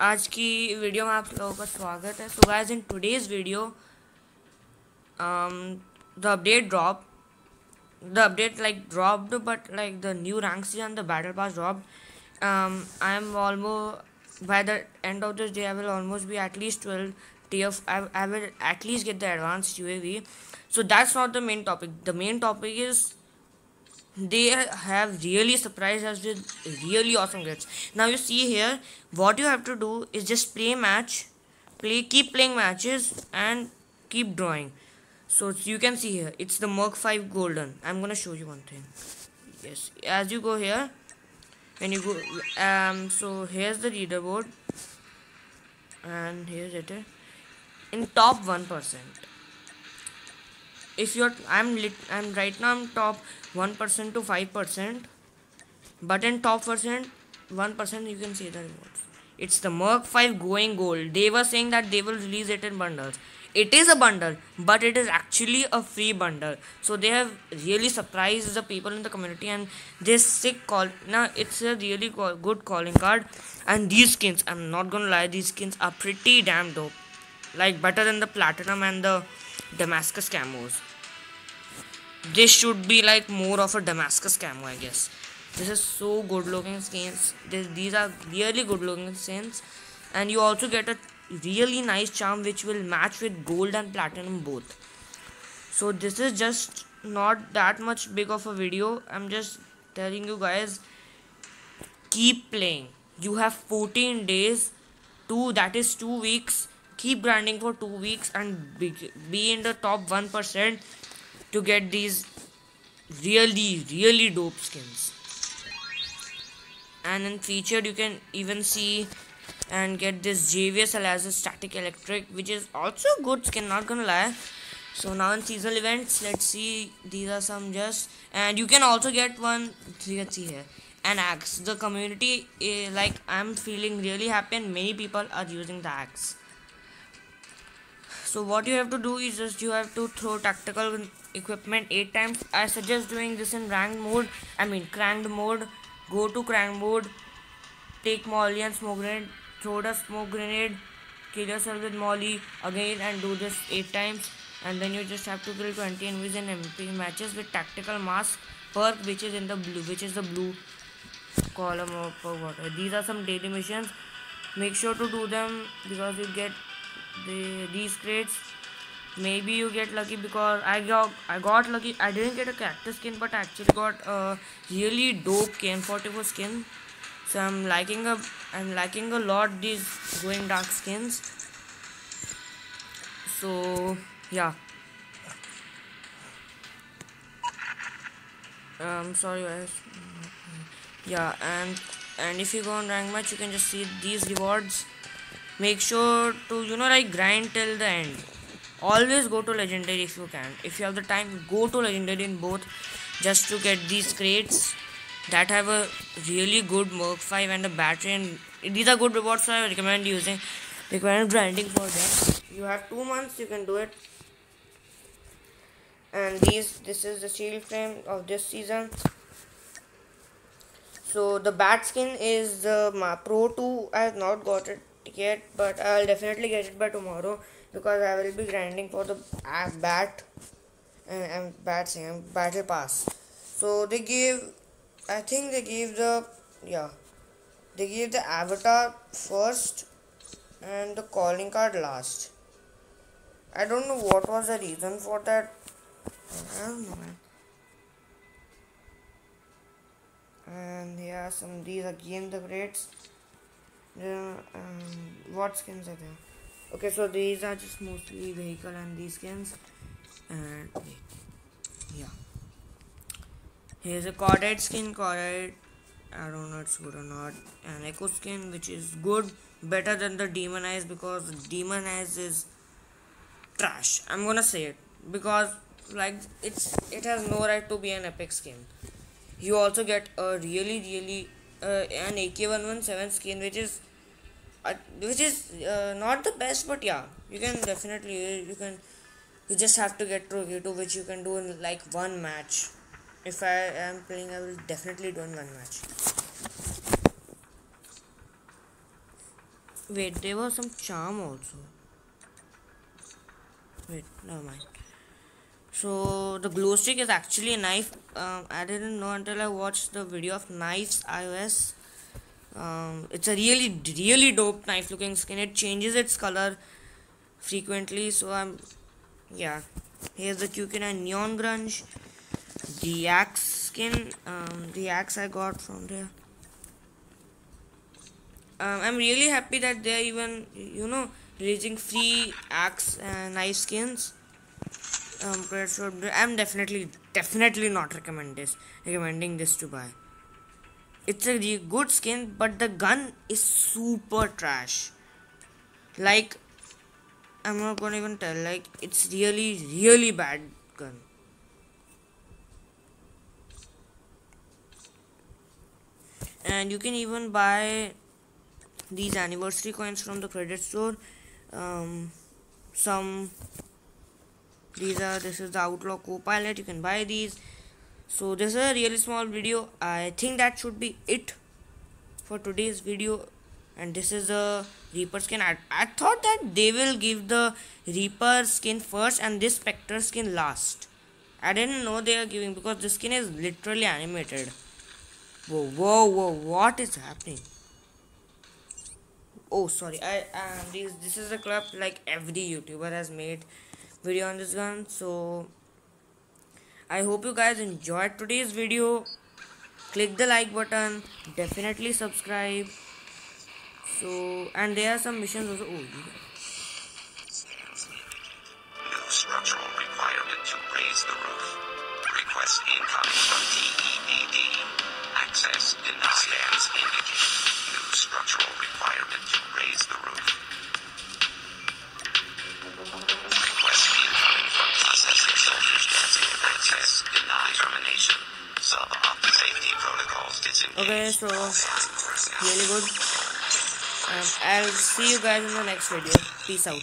आज की वीडियो में आप लोगों का स्वागत है। So guys in today's video the update drop the update like dropped but like the new ranks is on the battle pass drop I am almost by the end of this day I will almost be at least twelve T F I I will at least get the advance U A V so that's not the main topic the main topic is they have really surprised us with really awesome grades. Now you see here what you have to do is just play match play keep playing matches and keep drawing. So you can see here it's the merc 5 golden. I'm gonna show you one thing. Yes as you go here when you go um so here's the leaderboard and here's it in top 1% if you're i'm lit i'm right now i'm top 1% to 5% but in top percent 1% you can see the rewards. It's the merc 5 going gold. They were saying that they will release it in bundles. It is a bundle but it is actually a free bundle. So they have really surprised the people in the community and this sick call now it's a really co- good calling card. And these skins i'm not gonna lie these skins are pretty damn dope. Like better than the platinum and the damascus camos. This should be like more of a damascus camo i guess. This is so good looking skins this, these are really good looking skins and you also get a really nice charm which will match with gold and platinum both. So this is just not that much big of a video. I'm just telling you guys keep playing. You have 14 days. Two that is two weeks keep grinding for two weeks and be, be in the top 1% to get these really really dope skins. And in featured you can even see and get this JVS as a static electric which is also good skin not gonna lie. So now in seasonal events let's see. These are some just and you can also get one you can see here an axe. The community eh, like I'm feeling really happy and many people are using the axe so what you have to do is just you have to throw tactical equipment eight times. I suggest doing this in ranked mode. I mean cranked mode. Go to crank mode. Take molly and smoke grenade. Throw the smoke grenade. Kill yourself with molly again and do this eight times. And then you just have to kill 20 enemies in mp matches with tactical mask. Perk which is in the blue which is the blue column of water. These are some daily missions. Make sure to do them because you get the these crates. Maybe you get lucky because i got i got lucky. I didn't get a cactus skin but I actually got a really dope kn44 skin. So i'm liking a i'm liking a lot these going dark skins. So yeah. Um sorry guys. Yeah and and if you go on rank match you can just see these rewards make sure to you know like grind till the end. Always go to legendary if you can. If you have the time go to legendary in both just to get these crates that have a really good merc 5 and a battery and these are good rewards so i recommend using recommend grinding for them. You have two months you can do it. And these this is the shield frame of this season. So the bat skin is the Ma Pro 2. I have not got it yet, but I'll definitely get it by tomorrow because I will be grinding for the uh, bat and, and bat skin um, battle pass. So they gave, I think they gave the yeah, they gave the avatar first and the calling card last. I don't know what was the reason for that. I don't know. And here some these again the grades the um, what skins are there? Okay so these are just mostly vehicle and these skins. And yeah. Here's a corded skin corded I don't know it's good or not an echo skin which is good better than the demon eyes because demon eyes is trash. I'm gonna say it because like it's it has no right to be an epic skin. You also get a really really uh, an AK117 skin which is uh, which is uh, not the best but yeah you can definitely you can you just have to get to V2 which you can do in like one match if I am playing I will definitely do in one match Wait, there was some charm also. Wait, never mind. So the glow stick is actually a knife. Um, I didn't know until I watched the video of knives iOS. Um, it's a really really dope knife looking skin. It changes its color frequently. So I'm yeah. Here's the QQ9 Neon Grunge. The axe skin. Um, the axe I got from there. Um, I'm really happy that they're even you know releasing free axe and knife skins um, I'm definitely definitely not recommend this recommending this to buy. It's a good skin, but the gun is super trash. Like I'm not gonna even tell. Like it's really really bad gun. And you can even buy these anniversary coins from the credit store. Um, some these are this is the outlaw co-pilot. You can buy these. So this is a really small video. I think that should be it for today's video. And this is the reaper skin. I, I thought that they will give the reaper skin first and this spectre skin last. I didn't know they are giving because the skin is literally animated. Whoa whoa whoa what is happening? Oh sorry. I um, this, this is a club like every youtuber has made video on this gun so i hope you guys enjoyed today's video click the like button definitely subscribe so and there are some missions also oh yeah. Incoming from. Access denied. Okay so really good. Um, i'll see you guys in the next video. Peace out